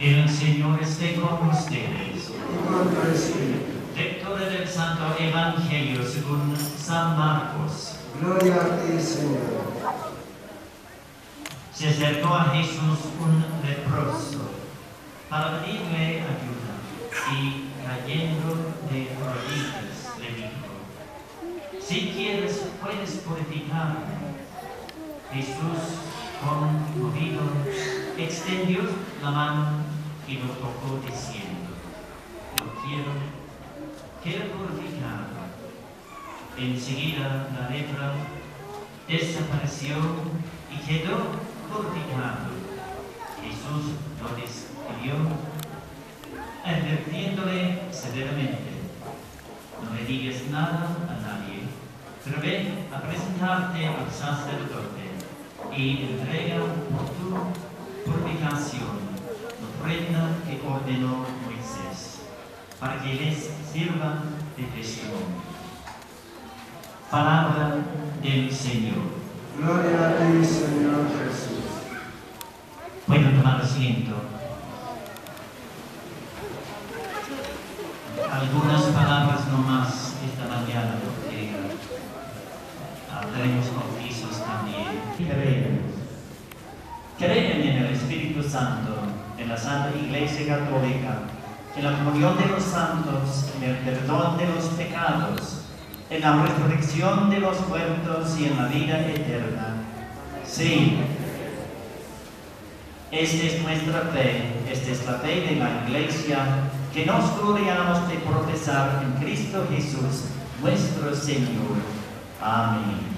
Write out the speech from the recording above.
El Señor esté con ustedes. Lectura del Santo Evangelio según San Marcos. Gloria a ti, Señor. Se acercó a Jesús un leproso para pedirle ayuda y cayendo de rodillas le dijo, si quieres puedes purificarme. Jesús, conmovido, extendió la mano y lo tocó diciendo, yo quiero quiero purificado. Enseguida la lepra desapareció y quedó purificado. Jesús lo despidió, advirtiéndole severamente, no le digas nada a nadie, pero ven a presentarte al sacerdote y entrega por tu purificación la ofrenda que ordenó Moisés para que les sirva de testimonio. Palabra del Señor. Gloria a ti, Señor Jesús. Pueden tomar asiento. Algunas palabras nomás esta mañana, porque hablaremos con Jesús también. Creemos. Creen en el Espíritu Santo, en la Santa Iglesia Católica, en la comunión de los santos, en el perdón de los pecados, en la resurrección de los muertos y en la vida eterna. Sí. Esta es nuestra fe, esta es la fe de la Iglesia que nos gloriamos de profesar en Cristo Jesús, nuestro Señor. Amén.